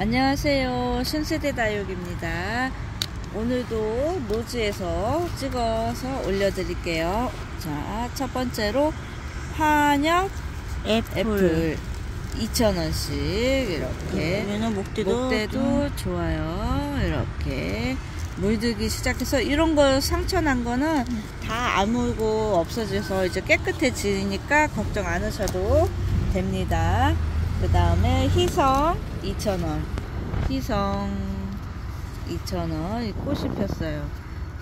안녕하세요. 신세대 다육입니다. 오늘도 노지에서 찍어서 올려드릴게요. 자, 첫 번째로 환엽 애플. 애플 2,000원씩 이렇게 얘는 목대도 목대도 좋아요. 이렇게 물들기 시작해서 이런 거 상처 난 거는 다 아물고 없어져서 이제 깨끗해지니까 걱정 안 하셔도 됩니다. 그 다음에 희성 2,000원. 희성 2,000원. 이 꽃이 폈어요.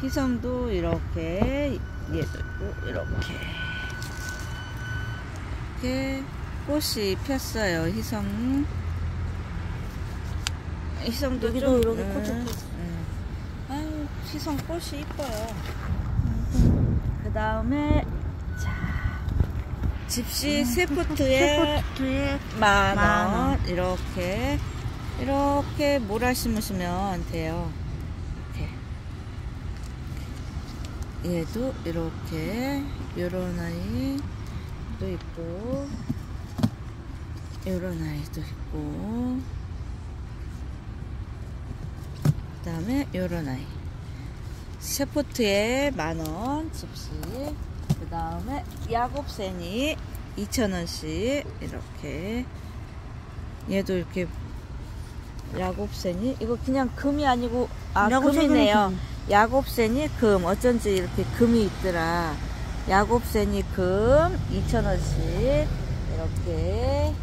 희성도 이렇게 얘도 있고 이렇게 이렇게 꽃이 폈어요. 희성 희성도 좀 이렇게 음, 꽃이 폈어. 음. 아유 희성 꽃이 이뻐요. 그 다음에 자 집시 세포트에 세포트에 만만원 원. 이렇게 이렇게 몰아 심으시면 돼요. 이렇게 얘도 이렇게 요런 아이도 있고 요런 아이도 있고 그 다음에 요런 아이 세포트에 만원 집시 그 다음에 야곱센이 2,000원씩 이렇게. 얘도 이렇게 야곱센이 이거 그냥 금이 아니고 아 금이네요. 금. 야곱센이 금. 어쩐지 이렇게 금이 있더라. 야곱센이 금 2,000원씩 이렇게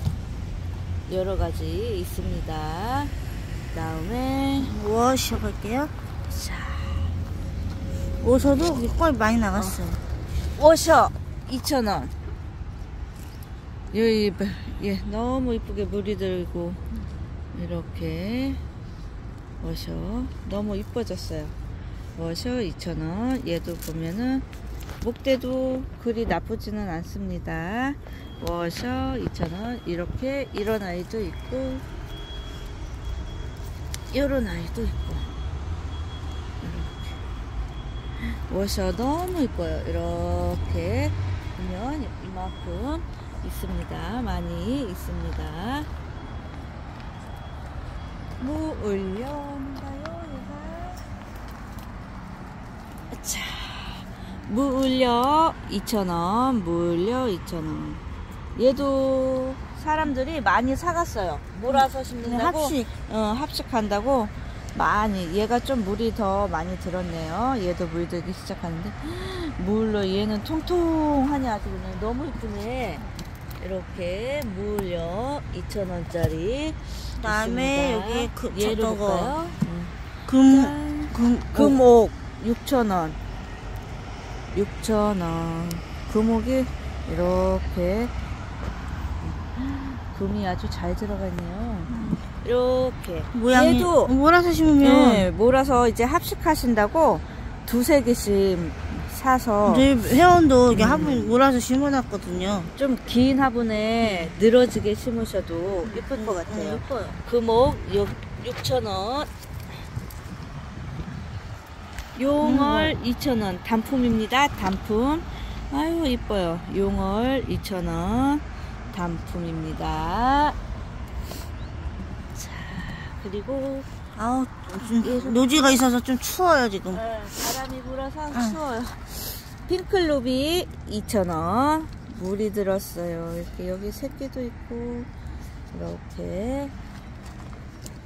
여러 가지 있습니다. 그 다음에 워셔 볼게요. 자. 워셔도 꿀 많이 나갔어요. 워셔 2,000원. 여기 예 너무 이쁘게 물이 들고 이렇게 워셔 너무 이뻐졌어요. 워셔 2,000원. 얘도 보면은 목대도 그리 나쁘지는 않습니다. 워셔 2,000원. 이렇게 이런 아이도 있고 이런 아이도 있고 워셔 너무 이뻐요. 이렇게 보면 이만큼 있습니다. 많이 있습니다. 무 올려인가요? 얘가 자, 무 올려 2,000원, 무 올려 2,000원. 얘도 사람들이 많이 사갔어요. 몰아서 심는다고. 합식. 어, 합식한다고 많이 얘가 좀 물이 더 많이 들었네요. 얘도 물들기 시작하는데. 물로 얘는 통통하니 아주 그냥 너무 이쁘네. 이렇게 물요. 2,000원짜리. 그다음에 여기 그 얘를 저거? 음. 금, 짠. 금, 금옥. 6,000원. 6,000원. 금옥이 이렇게. 금이 아주 잘 들어가 있네요 이렇게 모양이 얘도 몰아서 심으면 네, 몰아서 이제 합식하신다고 두세 개씩 사서 저희 회원도 이게 음. 화분 몰아서 심어놨거든요. 좀 긴 화분에 늘어지게 심으셔도 예쁠 것 같아요. 음, 예뻐요. 금옥 6,000원. 용월 2,000원. 단품입니다. 단품. 아유, 이뻐요. 용월 2,000원. 단품입니다. 자, 그리고 아우 좀 노지가 있어서 좀 추워요 지금. 네, 바람이 불어서 응. 추워요. 핑클루비 2,000원. 물이 들었어요. 이렇게 여기 새끼도 있고, 이렇게.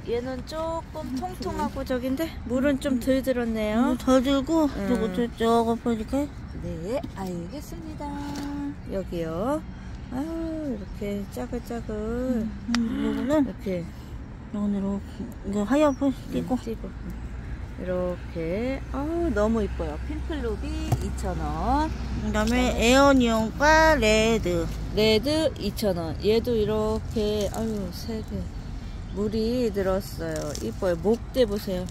얘는 조금 통통하고 저긴데, 물은 좀 덜 들었네요. 더 들고 음. 저거 저 저거 보니까 네, 알겠습니다. 여기요. 아유, 이렇게 짜글짜글. 음, 요거는 이렇게 요거는 이렇게 이거 하얀불 띄고 띄고. 이렇게. 아우, 너무 이뻐요. 핑클루비 2,000원. 그 다음에 에어니온과 레드 레드 2,000원. 얘도 이렇게, 아유, 세 개. 물이 들었어요. 이뻐요. 목대 보세요.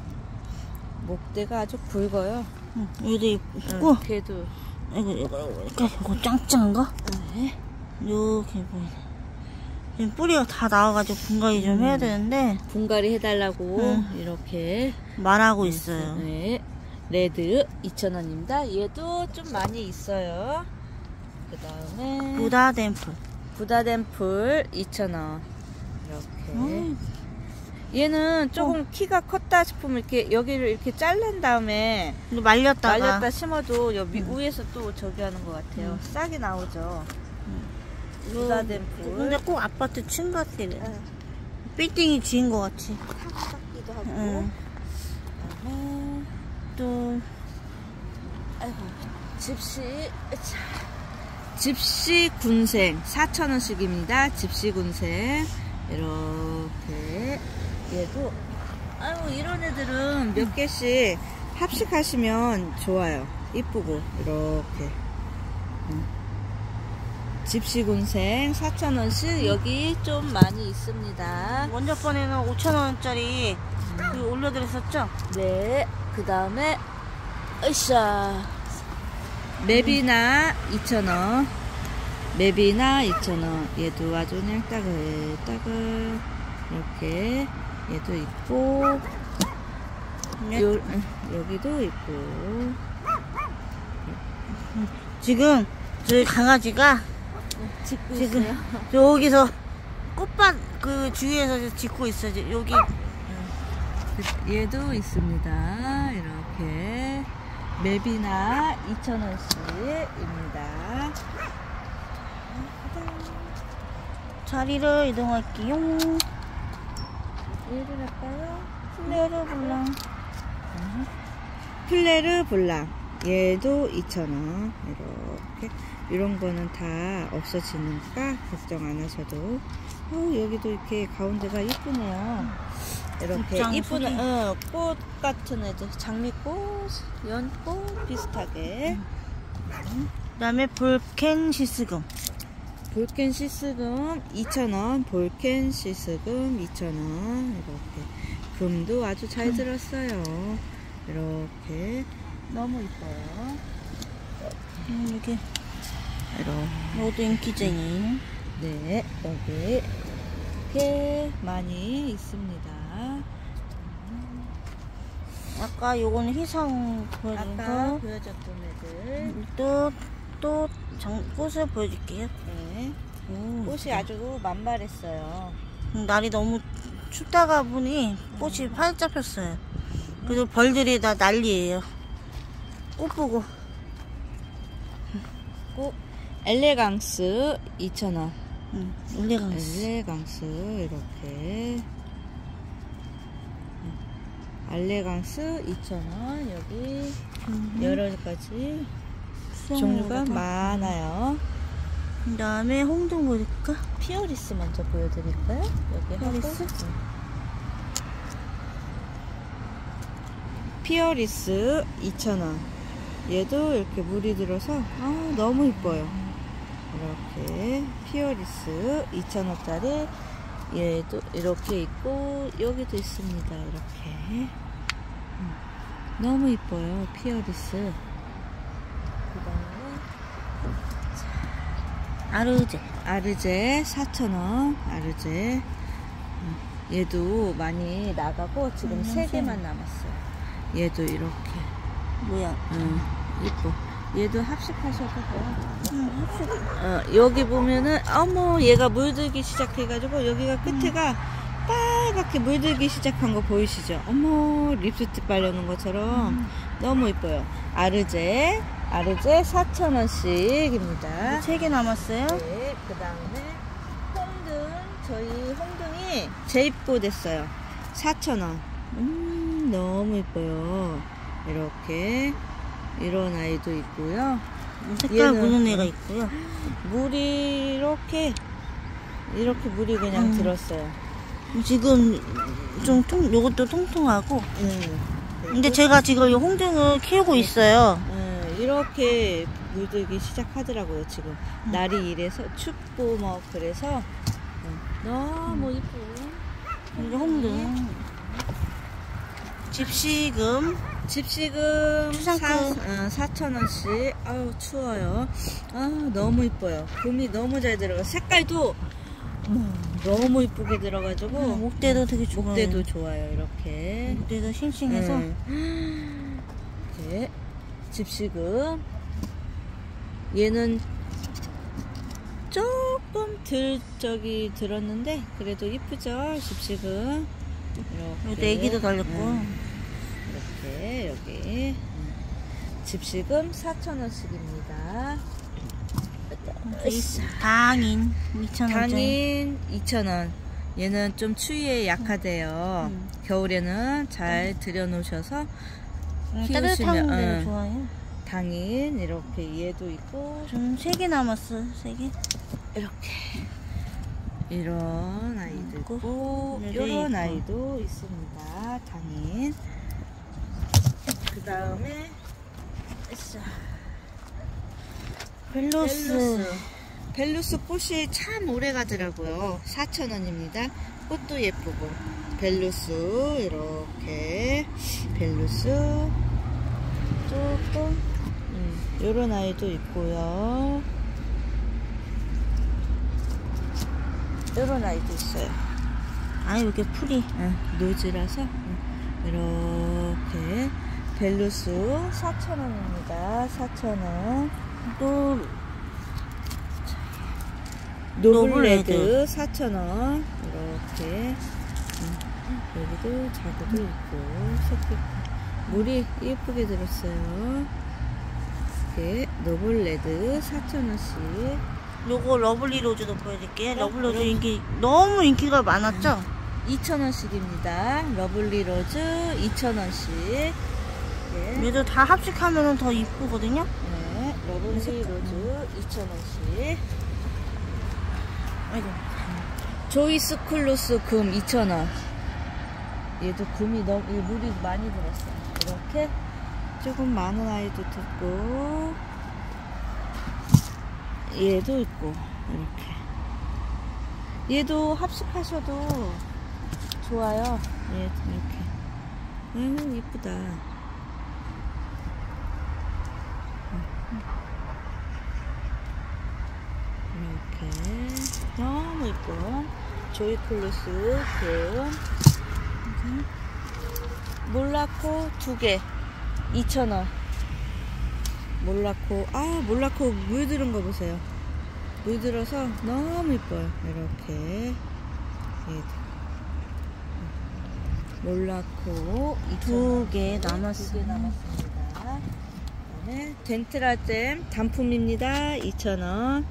목대가 아주 굵어요. 응, 얘도 응, 있고 걔도. 이거 이거 이거 짱짱한 거 네. 이렇게 보이네. 지금 뿌리가 다 나와가지고 분갈이 좀 해야 되는데 분갈이 해달라고 응. 이렇게 말하고 있어요. 네. 레드 2,000원입니다. 얘도 좀 많이 있어요. 그 다음에 부다 댐프. 부다덴풀 2,000원. 이렇게. 음, 얘는 조금 키가 컸다 싶으면 이렇게 여기를 이렇게 자른 다음에 말렸다가 말렸다 심어도 여기 음. 위에서 또 저기 하는 것 같아요. 음. 싹이 나오죠. 부자된 풀. 근데 꼭 아파트 층 같아. 네. 빌딩이 지은 것 같이. 삭삭기도 하고. 응. 그다음에 또 아이고 집시 자, 집시 군생 4,000원씩입니다. 집시 군생 이렇게 얘도 아유 이런 애들은 몇 개씩 합식하시면 좋아요. 이쁘고 이렇게 음. 집시 군생 4,000원씩 여기 좀 많이 있습니다. 먼저 번에는 5천 원짜리 그 올려드렸었죠? 네, 그 다음에, 으쌰. 맵이나 2,000원. 맵이나 2,000원. 얘도 아주 그냥 따글, 따글. 이렇게. 얘도 있고, 네. 요, 응, 여기도 있고. 지금 저희 강아지가 짓고 지금 있어요. 여기서 꽃밭 그 주위에서 짓고 있어요. 여기 얘도 있습니다. 이렇게. 맵이나 2,000원씩입니다. 자리를 이동할게요. 얘를 할까요? 플레르 블랑 플레르 블랑 얘도 2,000원. 이렇게. 이런 거는 다 없어지니까 걱정 안 하셔도. 어, 여기도 이렇게 가운데가 이쁘네요. 이렇게 이쁜. 어, 꽃 같은 애들 장미꽃 연꽃 비슷하게. 그다음에 볼켄 시스금. 볼켄 시스금 2,000원. 볼켄 시스금 2,000원. 이렇게. 금도 아주 잘 들었어요. 이렇게 너무 이뻐요 음, 이렇게 이렇게 모두 인기쟁이 네, 여기 이렇게 많이 있습니다. 아까 요거는 희성 보여줬던 애들. 또 또 꽃을 보여줄게요. 네, 오, 꽃이 아주 만발했어요. 음, 날이 너무 춥다가 보니 꽃이 활짝 폈어요. 그리고 벌들이 다 난리예요. 꽃 보고 꼭 엘레강스 2,000원. 응, 엘레강스 엘레강스 이렇게. 엘레강스 2,000원. 여기 여러 가지 종류가 많아요. 그 다음에 홍동 보여줄까? 피어리스 먼저 보여드릴까요? 여기 피어리스? 피어리스 2,000원. 얘도 이렇게 물이 들어서 아, 너무 이뻐요. 이렇게 피어리스 2,000원짜리 얘도 이렇게 있고 여기도 있습니다. 이렇게 음, 너무 이뻐요. 피어리스. 그 다음에 아르제 아르제 4,000원 아르제 음, 얘도 많이 나가고 지금 음, 세 세. 개만 남았어요 얘도 이렇게 뭐야? 음, 이뻐 얘도 합식하셔도 돼요. 응, 합시다. 어, 여기 보면은 어머 얘가 물들기 시작해가지고 여기가 끝에가 빨갛게 물들기 시작한 거 보이시죠? 어머 립스틱 바르는 것처럼. 너무 이뻐요. 아르제 아르제 4,000원씩입니다. 세 개 남았어요. 네, 그 다음에 홍등 저희 홍등이 재입고 됐어요. 4,000원. 음 너무 이뻐요. 이렇게 이런 아이도 있고요 색깔 무는 애가 있고요. 물이 이렇게 이렇게 물이 그냥 음. 들었어요 지금 좀 통, 요것도 통통하고. 음. 근데 제가 지금 이 홍등을 키우고 있어요. 음, 이렇게 물들기 시작하더라고요 지금 음. 날이 이래서 춥고 뭐 그래서 음, 너무 이쁘고 이게 홍등. 집시금. 집시금 추상금. 4,000원씩 아우 추워요 아 너무 이뻐요 금이 너무 잘 들어가 색깔도 어머, 너무 이쁘게 들어가지고 목대도 되게 좋아요. 목대도 좋아요 이렇게 목대도 싱싱해서. 음. 이렇게 집시금 얘는 조금 들 저기 들었는데 그래도 이쁘죠 집시금 여기도 애기도 달렸고. 음, 여기 음. 집시금 4,000원씩입니다. 당인 2,000원. 당인 2,000원. 얘는 좀 추위에 약하대요. 음. 겨울에는 잘 들여놓으셔서 따뜻한 키우시면, 데 응. 좋아요. 당인 이렇게 얘도 있고 좀세개 남았어. 세 개. 이렇게 이런 아이도 있고, 있고 이런. 아이도 있습니다. 당인. 그 다음에 벨로스. 벨루스 꽃이 참 오래 가더라고요. 4,000원입니다. 꽃도 예쁘고. 벨루스, 이렇게. 벨루스. 조금, 음, 요런 아이도 있고요. 요런 아이도 있어요. 아, 이렇게 풀이. 응, 노즈라서. 응, 이렇게. 벨루스 4,000원입니다. 4,000원. 또 노블레드 노블레드. 4,000원 이렇게 음, 여기도 자구도 있고 새끼 물이 예쁘게 들었어요 이렇게 노블레드 4,000원씩 요거 러블리 로즈도 보여드릴게요. 네, 러블리 로즈. 인기 너무 인기가 많았죠? 2,000원씩입니다 러블리 로즈 2,000원씩 네. 얘도 다 합식하면 더 이쁘거든요. 네, 러블리 로즈 2,000원씩 아이고. 조이스 툴로크 금 2,000원. 얘도 금이 너무, 이 물이 많이 들었어요. 이렇게 조금 많은 아이도 듣고, 얘도 있고, 이렇게. 얘도 합식하셔도 좋아요. 얘 이렇게. 음, 이쁘다. 이렇게. 너무 이쁜 조이클루스 금 몰라코 두개. 2,000원. 몰라코. 아 몰라코 물들은 거 보세요. 물들어서 너무 이뻐요. 이렇게. 얘도. 몰라코 두개 두개 남았어요. 그다음에 덴트라잼 단품입니다 2,000원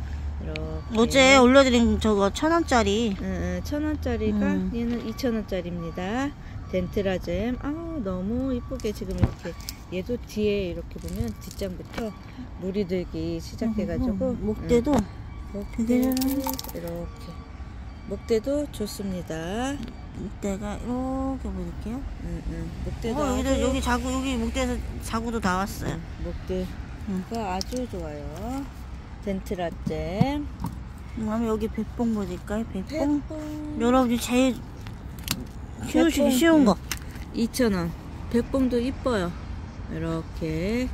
이렇게 어제 올려드린 저거 천 원짜리. 응, 천 원짜리가 음. 얘는 이천 원짜리입니다. 덴트라잼. 아우 너무 이쁘게 지금 이렇게 얘도 뒤에 이렇게 보면 뒷장부터 물이 들기 시작해가지고 음, 목대도 응, 목대도 되게- 이렇게 목대도 좋습니다. 목대가 이렇게 보여드릴게요. 응, 응. 목대도 어, 여기도 아주 여기 자구 여기 목대에서 자구도 나왔어요. 응, 목대가 응. 아주 좋아요. 덴트라잼. 그다음에 여기 백봉 보여드릴까요? 백봉. 백봉. 여러분이 제일 키우시기 백봉. 쉬운 거. 2,000원. 백봉도 이뻐요. 이렇게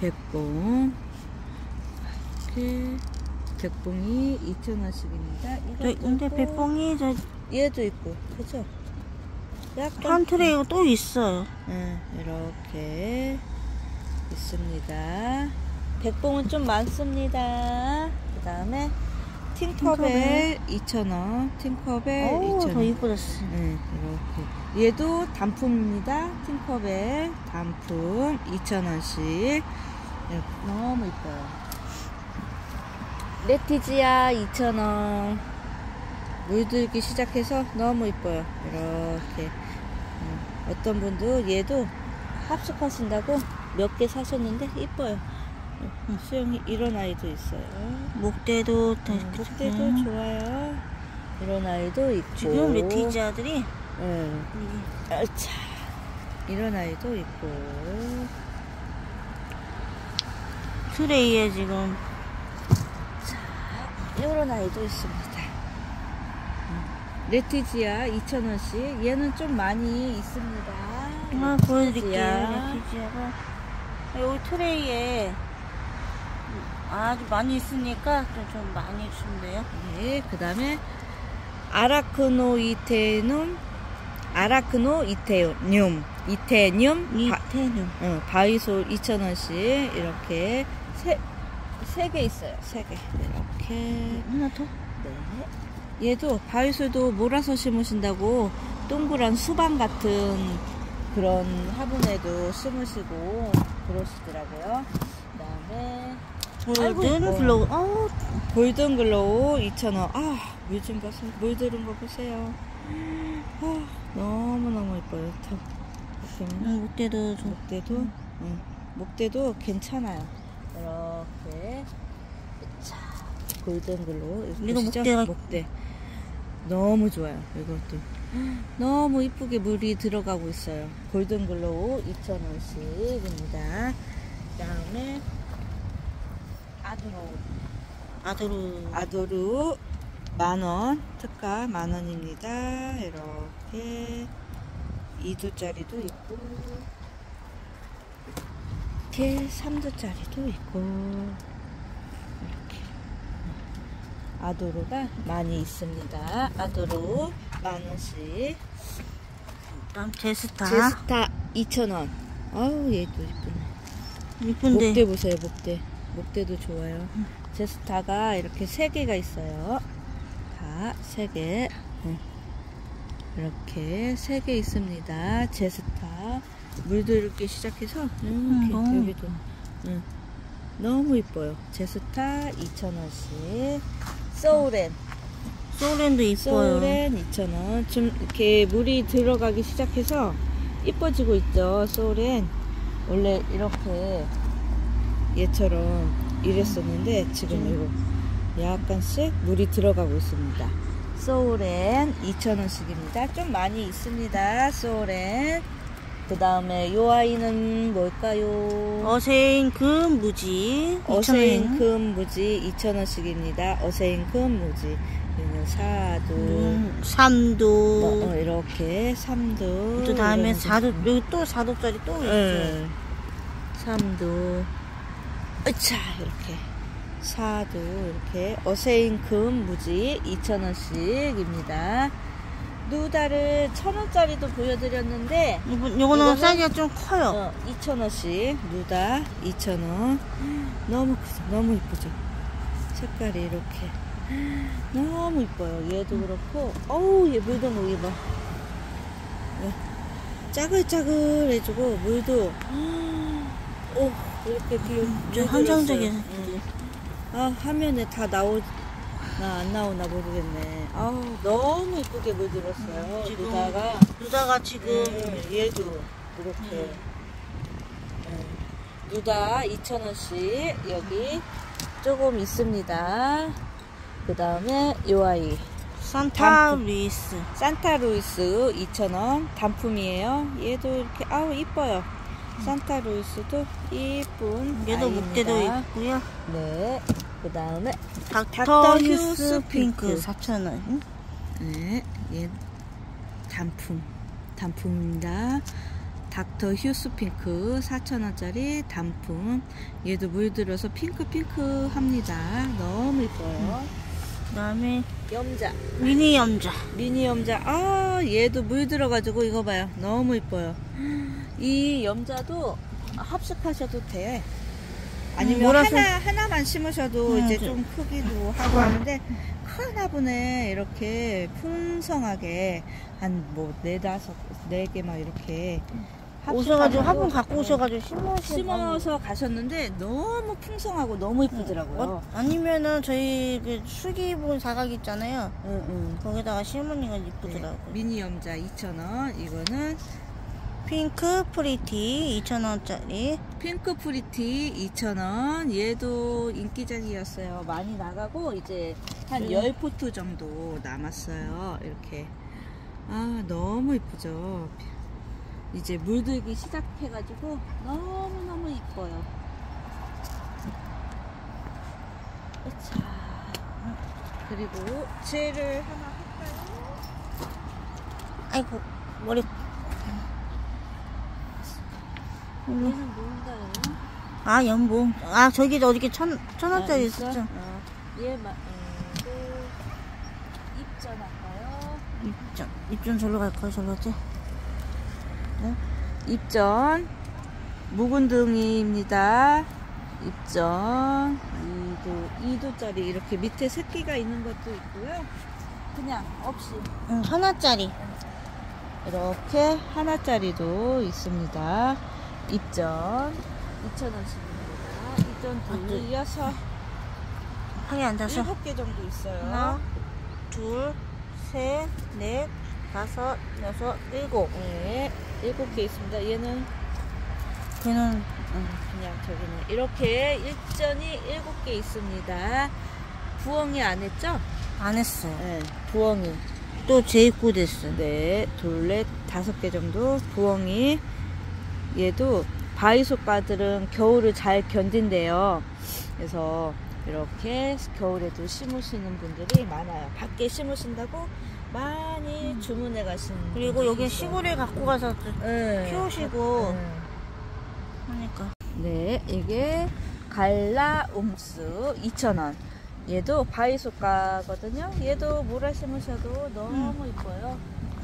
백봉. 이렇게 백봉이 2,000원씩입니다. 저, 근데 백봉이 저 얘도 있고, 그죠? 약간 한 트레이가 또 있어요. 응, 이렇게 있습니다. 백봉은 좀 많습니다. 그 다음에 팅커벨 2,000원. 팅커벨 오, 더 2,000원. 이쁘졌어. 네, 이렇게. 얘도 단품입니다. 팅커벨 단품 2,000원씩. 너무 이뻐요. 레티지아 2,000원. 물들기 시작해서 너무 이뻐요. 이렇게. 음, 어떤 분도 얘도 합숙하신다고 몇 개 사셨는데 이뻐요. 음, 수영이 이런 아이도 있어요. 목대도 다 음, 목대도 음. 좋아요. 이런 아이도 있고. 지금 레티지아들이 응. 이게 아차. 이런 아이도 있고. 트레이에 지금 이런 아이도 있습니다. 음. 레티지아 2,000원씩. 얘는 좀 많이 있습니다. 하나 보여드릴게요. 레티지아. 레티지아가 여기 트레이에 아주 많이 있으니까 좀, 좀 많이 주는데요. 네, 그 다음에 아라크노 이테눔, 아라크노 이테늄, 이테늄, 바, 이태늄. 어, 바이솔 2,000원씩 이렇게 세, 세 개 있어요. 세 개. 이렇게. 하나 더? 네. 얘도 바이솔도 몰아서 심으신다고 동그란 수박 같은 그런 화분에도 심으시고 그러시더라고요. 그다음에 골든. 글로우. 어, 골든 글로우 2,000원. 아, 물좀 보세요. 물 들은 거 보세요. 아, 너무 너무 예뻐요. 더. 이렇게 음, 목대도 좀. 목대도, 응. 목대도 괜찮아요. 이렇게. 자, 골든 글로우. 이거? 목대가- 목대. 너무 좋아요. 이것도. 너무 이쁘게 물이 들어가고 있어요. 골든 글로우 2,000원씩입니다. 그 다음에 아도르. 아도르. 아도르 만원 특가 만원입니다 이렇게 2두짜리도 있고 이렇게 3두짜리도 있고 아도르가 많이 있습니다 아도르 만원씩 다음 제스타. 제스타 2,000원 아우 얘도 이쁘네 이쁜데. 목대 보세요, 목대. 목대도 좋아요. 제스타가 이렇게 세 개가 있어요. 다세 개. 응. 이렇게 세개 있습니다. 제스타. 물도 이렇게 시작해서 이렇게 음, 너무 여기도 응. 너무 이뻐요. 제스타 2,000원씩. 소울엔 소울엔 이뻐요. 소울엔 2,000원. 좀 이렇게 물이 들어가기 시작해서 이뻐지고 있죠. 소울엔 원래 이렇게 얘처럼 이랬었는데 지금 이거 약간씩 물이 들어가고 있습니다. 소울엔 2,000원씩입니다. 좀 많이 있습니다. 소울엔. 그 다음에 요 아이는 뭘까요? 어세인 금 무지. 어세인 금 무지 2,000원씩입니다. 어세인 금 무지. 얘는 사두. 음, 삼도. 뭐, 어, 이렇게 삼두. 또 다음에 거. 여기 또 사도짜리 또 있어요. 예. 삼두. 으차 이렇게 사두 이렇게 어세인 금 무지 2,000원씩입니다. 누다를 1,000원짜리도 보여드렸는데 이번 요거는 이거는- 사이즈가 좀 커요. 어, 2,000원씩. 누다 2,000원. 너무 크죠? 너무 이쁘죠? 색깔이 이렇게. 너무 이뻐요. 얘도 그렇고. 어우 얘 물도 뭐 이봐 예. 짜글짜글해지고 물도 오 이렇게 귀여 좀 환상적이야. 아 화면에 다 나오 나 안 나오나 모르겠네 아우 너무 이쁘게 물들었어요 지금 누다가 누다가 지금 음, 얘도 이렇게 음, 누다 2,000원씩 여기 조금 있습니다. 그 다음에 요 아이 산타 단품. 루이스. 산타 루이스 2,000원 단품이에요. 얘도 이렇게 아우 이뻐요. 산타 루이스도 이쁜 얘도 목대도 아이입니다. 있고요. 네. 그 다음에 닥터, 휴스 핑크 핑크. 4,000원. 네, 얘 단품 단품입니다. 닥터 휴스 핑크 4,000원짜리 단품. 얘도 물들어서 핑크핑크 합니다. 너무 이뻐요. 그 다음에 염자. 미니 염자. 미니 염자. 아, 얘도 물 들어가지고 이거 봐요. 너무 이뻐요. 이 염자도 합식하셔도 돼. 아니면 몰아서- 하나, 하나만 심으셔도 음, 이제 그- 좀 크기도 하고 하는데 큰 화분에 이렇게 풍성하게 한 뭐 네 다섯, 네 개 막 이렇게 오셔가지고 화분 갖고 네. 오셔가지고 심으시면 심어서 가셨는데 너무 풍성하고 너무 이쁘더라고요. 어, 아니면은 저희 그 수기본 사각 있잖아요. 응, 응. 거기다가 심으니까 네, 이쁘더라고요. 미니 염자 2,000원. 이거는 핑크 프리티 2,000원짜리. 핑크 프리티 2,000원. 얘도 인기작이었어요. 많이 나가고 이제 한 음. 10포트 정도 남았어요. 이렇게. 아, 너무 이쁘죠. 이제 물들기 시작해가지고 너무너무 이뻐요. 자, 그리고 젤을 하나 할까요? 아이고 머리. 음. 얘는 뭔가요? 아 연봉. 아 저기 어저께 천 천 원짜리 아, 있어? 있었죠. 어, 얘 마, 음, 그 입전 할까요? 입전 입전 절로 갈까요? 절로 지 입전 묵은둥이입니다. 입전 2도 2도짜리 이렇게 밑에 새끼가 있는 것도 있고요. 그냥 없이 응 하나짜리. 이렇게 하나짜리도 있습니다. 입전 2,000원씩입니다. 입전 둘, 여섯, 방에 앉아서 일곱 개 정도 있어요. 하나, 둘, 셋, 넷, 다섯, 여섯, 일곱. 네, 일곱 개 있습니다. 얘는 걔는 음, 그냥 저기는 이렇게 일전이 일곱 개 있습니다. 부엉이 안 했죠? 안 했어요. 네, 부엉이. 또 재입고 됐어요. 네, 둘 넷 다섯 개 정도 부엉이. 얘도 바위속가들은 겨울을 잘 견딘대요. 그래서 이렇게 겨울에도 심으시는 분들이 많아요. 밖에 심으신다고 많이 주문해 가시는 그리고 여기. 시골에 갖고 가서 또 네. 키우시고 네. 하니까. 네, 이게 갈라 옴스 2,000원. 얘도 바위속가거든요. 얘도 모라 심으셔도 너무 이뻐요.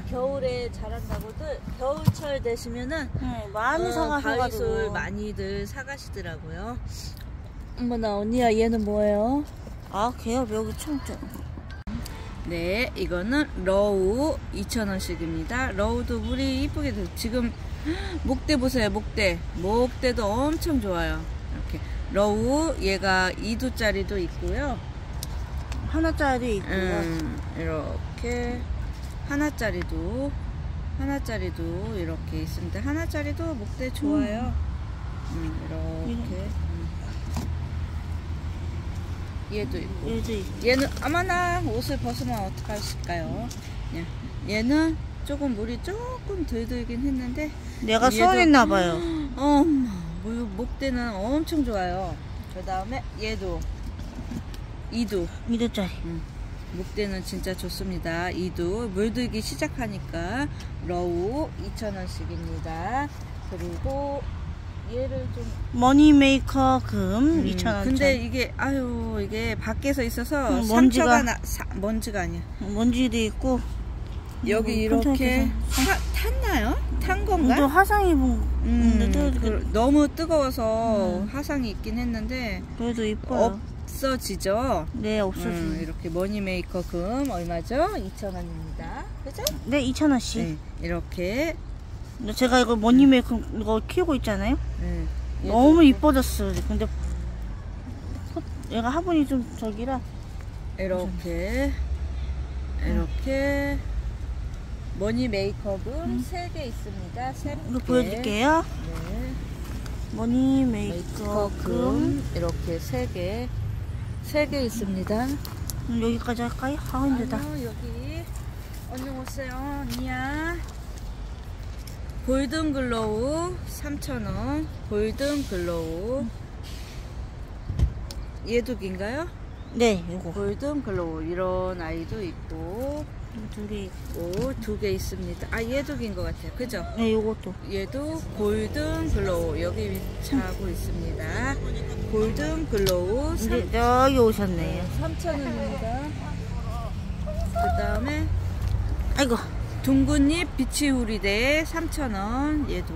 겨울에 자란다고들 겨울철 되시면은 네, 많이 어, 사가셔가지고. 바위솔 많이들 사가시더라고요. 어머나 언니야 얘는 뭐예요? 아, 걔요 여기 총점. 네, 이거는 러우 2,000원씩입니다. 러우도 물이 이쁘게 돼. 지금 목대 보세요, 목대. 목대도 엄청 좋아요. 이렇게. 러우, 얘가 2두짜리도 있고요. 하나짜리 있고요. 음, 이렇게. 하나짜리도, 하나짜리도 이렇게 있습니다. 하나짜리도 목대 좋아요. 음, 이렇게. 음. 얘도 있고. 얘도 있고. 얘는 아마나 옷을 벗으면 어떡하실까요? 예. 얘는 조금 물이 조금 덜 들긴 했는데 내가 서운했나봐요. 어, 물- 목대는 엄청 좋아요. 그 다음에 얘도 이두 미도짜리. 목대는 진짜 좋습니다. 이두 물들기 시작하니까 러우 2,000원씩입니다. 그리고 얘를 좀 머니 메이커 금 음, 2,000원. 근데 이게 아유 이게 밖에서 있어서 음, 먼지가- 나, 사, 먼지가 아니야. 먼지도 있고. 여기 음, 이렇게. 타, 탔나요? 탄또 건가? 화상 입은 음, 그, 너무 뜨거워서 음. 화상이 있긴 했는데 그래도 이뻐요. 없어지죠. 네, 없어지. 음, 이렇게 머니메이커 금 얼마죠? 2,000원입니다. 그죠? 네, 2,000원씩. 네, 이렇게 근데 제가 이거 머니 메이커 이거 키우고 있잖아요. 음, 얘도 너무 이렇게, 이뻐졌어요. 근데 얘가 화분이 좀 저기라 이렇게 이렇게 money maker 금 3개 있습니다. 세 음. 이거 개. 보여드릴게요. 네. money maker maker 금금 이렇게 세 개, 세 개 있습니다. 음, 여기까지 할까요? 아 힘들다. 아니요, 여기 언니 오세요, 언니야. golden glow 3,000원. golden glow. 얘도 긴가요? 네, 요거 golden glow 이런 아이도 있고 둘이 있고 두 개 있습니다. 아 얘도 긴 것 같아요. 그죠? 네, 요것도 얘도 golden glow 여기 위치하고 있습니다. golden glow 이제 여기 오셨네요. 3,000원입니다. 그 다음에 아이고 둥근잎 비치 우리대 3,000원. 얘도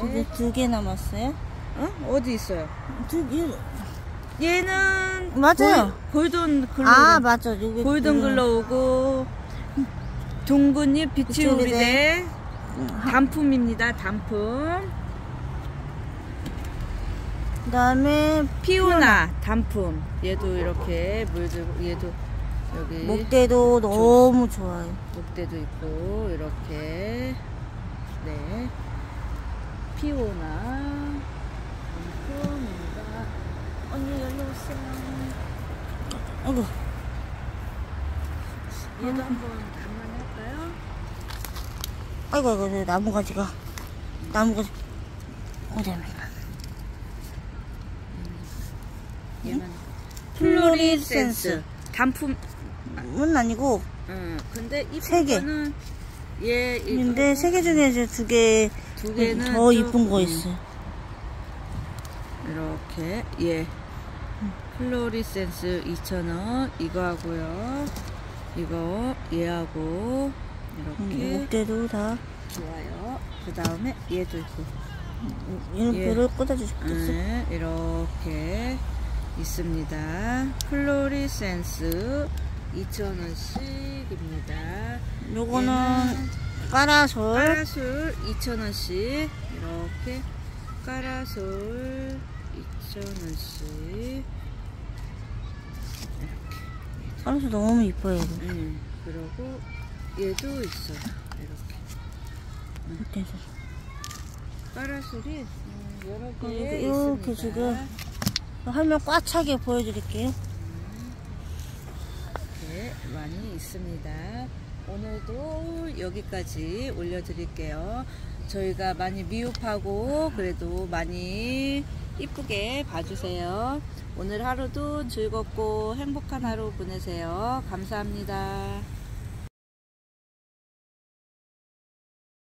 두개 이렇게. 두개 남았어요. 어? 어디 있어요? 두 개. 얘는 맞아요. gol, den glow. 아 맞아. 여기 golden 그- glow고 둥근잎 비치우리대 음, 단품입니다. 단품. 그다음에 피오나 단품. 얘도 이렇게 물들고 얘도 여기 목대도 너무 좋아요. 목대도 있고 이렇게 네 피오나 단품입니다. 언니 열려 오세요. 아이고 얘도 한번 감안할까요? 아이고 아이고 저 나무 가지가 나무 가지 어디야? 얘만 플로리센스. 단품. 은 아니고 응. 근데 세 개. 얘 근데 세 개 중에 이제 두 개 두 개는 더 좀- 이쁜 거 음, 있어요. 이렇게 예 플로리센스 2,000원. 이거 하고요. 이거 얘하고 음, 이렇게. 목대도 다. 좋아요. 그 다음에 얘도 있고. 이런 예. 뼈를 꽂아주셨겠어. 네, 이렇게 있습니다. 플로리센스 2,000원씩입니다. 요거는 까라솔. 까라솔 2,000원씩. 이렇게 까라솔 2,000원씩 까라솔 너무 이뻐요. 이거. 음, 그리고 얘도 있어요 이렇게 이렇게 해서. 까라솔이 음, 여러 개 이렇게, 이렇게. 지금 화면 꽉 차게 보여드릴게요. 네, 많이 있습니다. 오늘도 여기까지 올려드릴게요. 저희가 많이 미흡하고 그래도 많이 이쁘게 봐주세요. 오늘 하루도 즐겁고 행복한 하루 보내세요. 감사합니다.